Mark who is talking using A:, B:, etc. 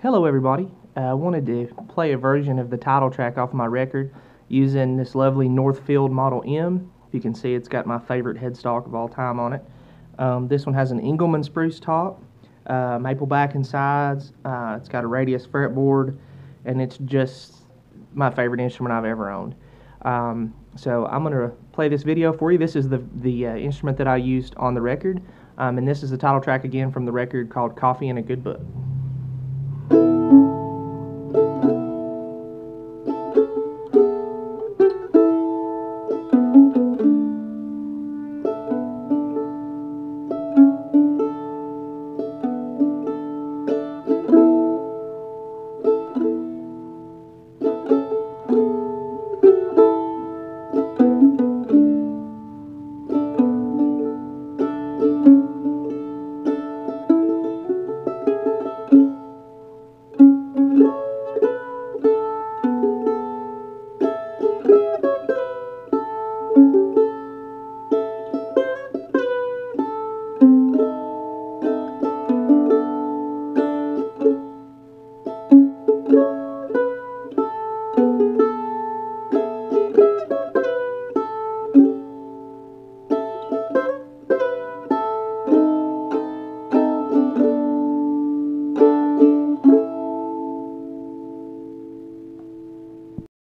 A: Hello, everybody. Uh, I wanted to play a version of the title track off my record using this lovely Northfield Model M. If you can see, it's got my favorite headstock of all time on it. Um, this one has an Engelmann spruce top, uh, maple back and sides. Uh, it's got a radius fretboard, and it's just my favorite instrument I've ever owned. Um, so I'm going to play this video for you. This is the, the uh, instrument that I used on the record, um, and this is the title track again from the record called Coffee and a Good Book.